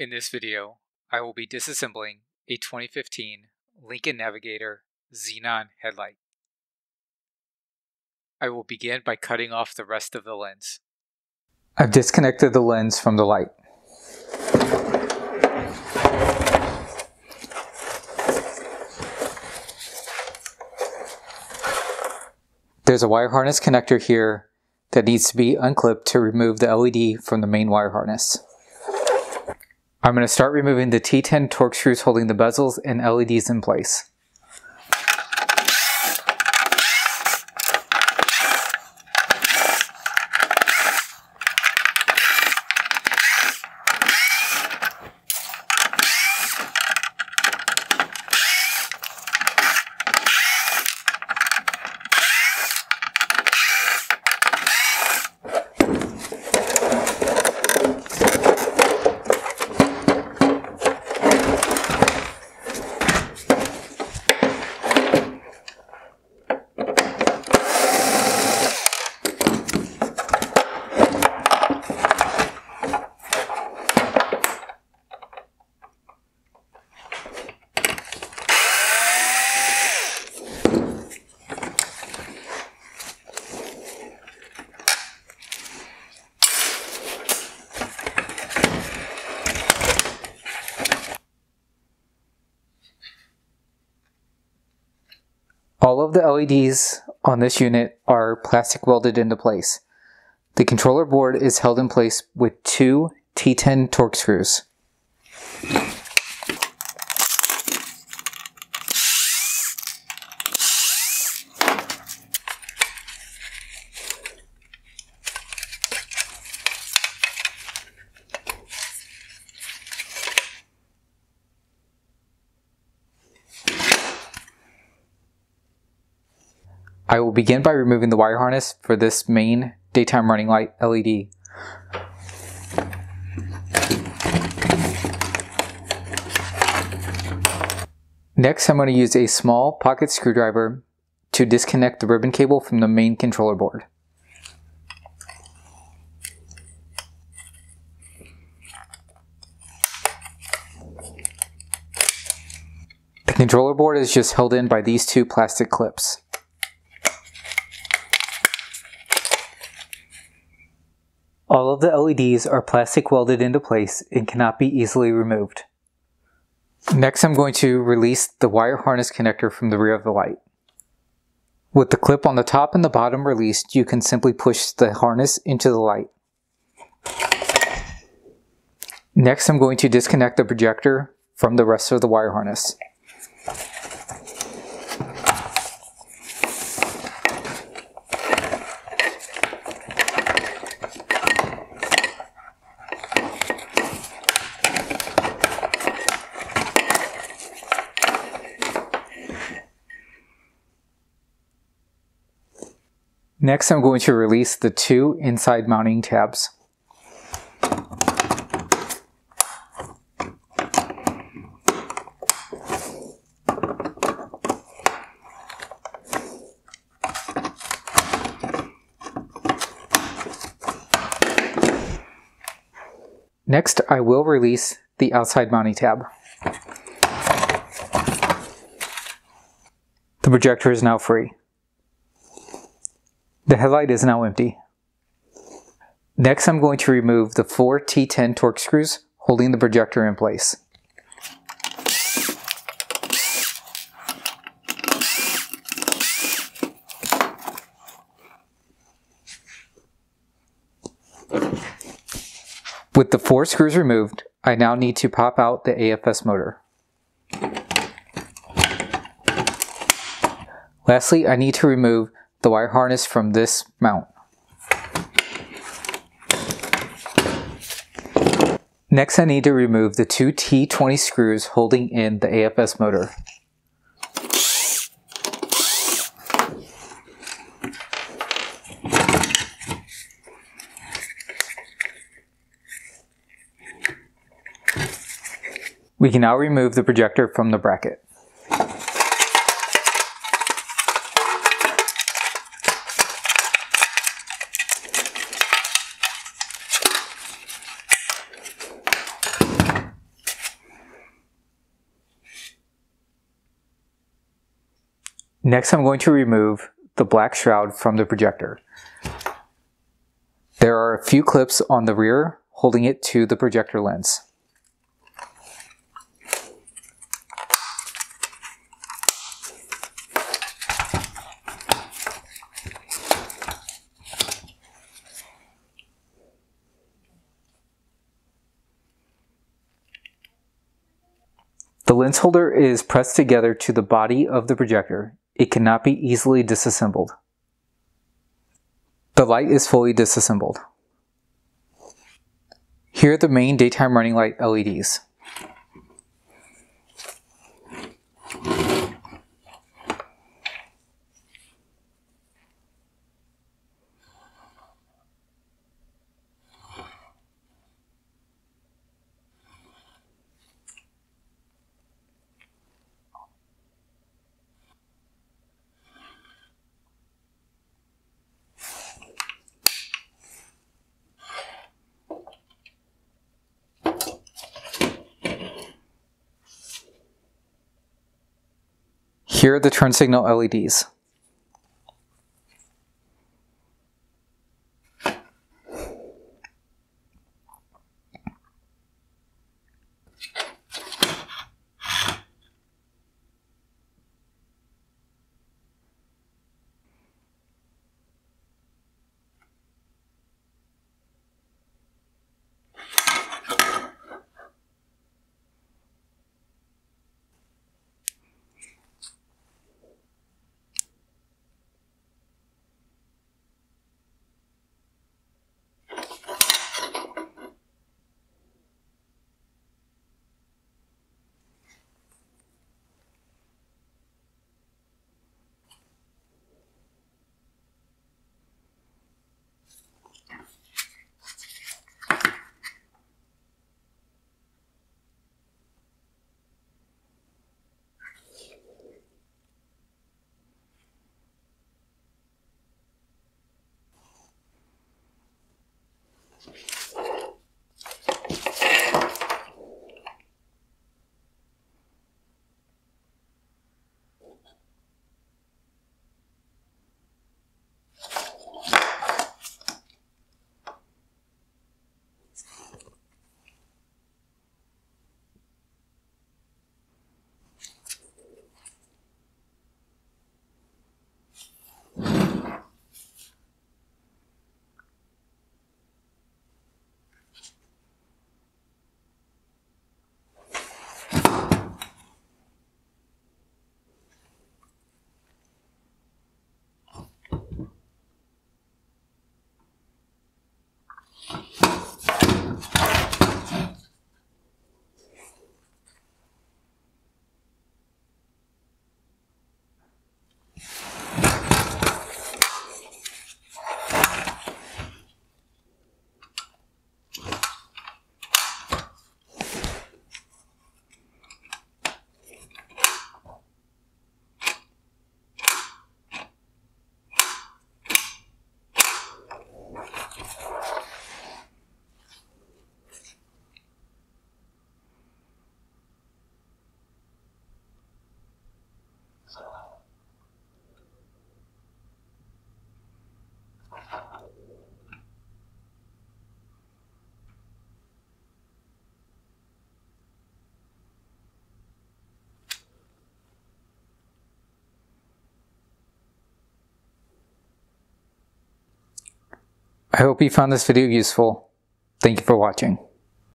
In this video, I will be disassembling a 2015 Lincoln Navigator Xenon headlight. I will begin by cutting off the rest of the lens. I've disconnected the lens from the light. There's a wire harness connector here that needs to be unclipped to remove the LED from the main wire harness. I'm going to start removing the T10 Torx screws holding the bezels and LEDs in place. Of the LEDs on this unit are plastic welded into place. The controller board is held in place with two T10 Torx screws. I will begin by removing the wire harness for this main daytime running light LED. Next, I'm going to use a small pocket screwdriver to disconnect the ribbon cable from the main controller board. The controller board is just held in by these two plastic clips. All of the LEDs are plastic welded into place and cannot be easily removed. Next I'm going to release the wire harness connector from the rear of the light. With the clip on the top and the bottom released, you can simply push the harness into the light. Next I'm going to disconnect the projector from the rest of the wire harness. Next, I'm going to release the two inside mounting tabs. Next, I will release the outside mounting tab. The projector is now free. The headlight is now empty. Next, I'm going to remove the four T10 Torx screws holding the projector in place. With the four screws removed, I now need to pop out the AFS motor. Lastly, I need to remove the wire harness from this mount. Next I need to remove the two T20 screws holding in the AFS motor. We can now remove the projector from the bracket. Next I'm going to remove the black shroud from the projector. There are a few clips on the rear holding it to the projector lens. The lens holder is pressed together to the body of the projector. It cannot be easily disassembled. The light is fully disassembled. Here are the main daytime running light LEDs. Here are the turn signal LEDs. I hope you found this video useful. Thank you for watching.